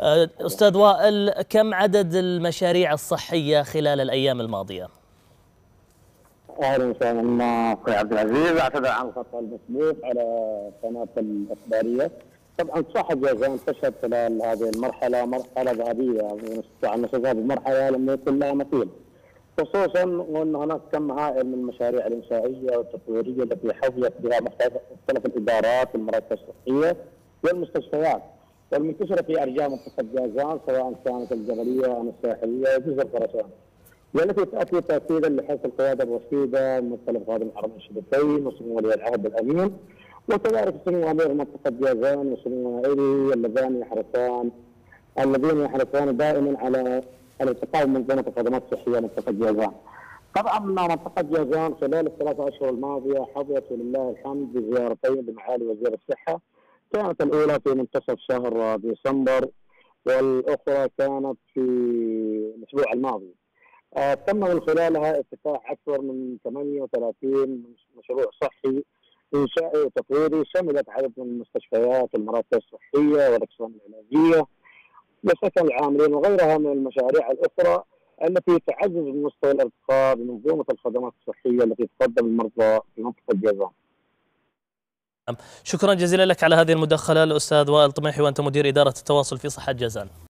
أستاذ وائل كم عدد المشاريع الصحية خلال الأيام الماضية؟ أهلا وسهلا. أخوي عبد العزيز أعتذر عن الخطا المسبوق على قناة الإخبارية. طبعا صح جازان تشهد خلال هذه المرحلة مرحلة ذهبية على المستوى المرحله لم يكن لها مثيل. خصوصا وأن هناك كم هائل من المشاريع الإنشائية والتطويرية التي حظيت بها مختلف الإدارات والمراكز الصحية والمستشفيات. والمنتشره في أرجاء منطقة جازان سواء كانت الجبلية ام الساحلية وجزر الخرسان. والتي تاتي تأكيدا لحرص القياده الرشيدة مختلف خادم الحرمين الشريفين وسمو ولي العهد الأمين وكذلك سمو امير منطقة جازان وسمو نائبه اللذان يحرصان الذين يحرصان دائما على الارتقاء بمنظومه الخدمات الصحية منطقه جازان. طبعا منطقة جازان خلال الثلاثة أشهر الماضية حظيت ولله الحمد بزيارتين لمعالي وزير الصحة كانت الأولى في منتصف شهر ديسمبر والأخرى كانت في الأسبوع الماضي. آه تم من خلالها افتتاح أكثر من 38 مشروع صحي انشائي وتطويري شملت عدد من المستشفيات والمراكز الصحية والاقسام العلاجية وسكن العاملين وغيرها من المشاريع الأخرى التي تعزز من مستوى الارتقاء بمنظومة الخدمات الصحية التي تقدم المرضى في منطقة جازان. شكرا جزيلا لك على هذه المداخلة الأستاذ وائل طميحي وأنت مدير إدارة التواصل في صحة جازان.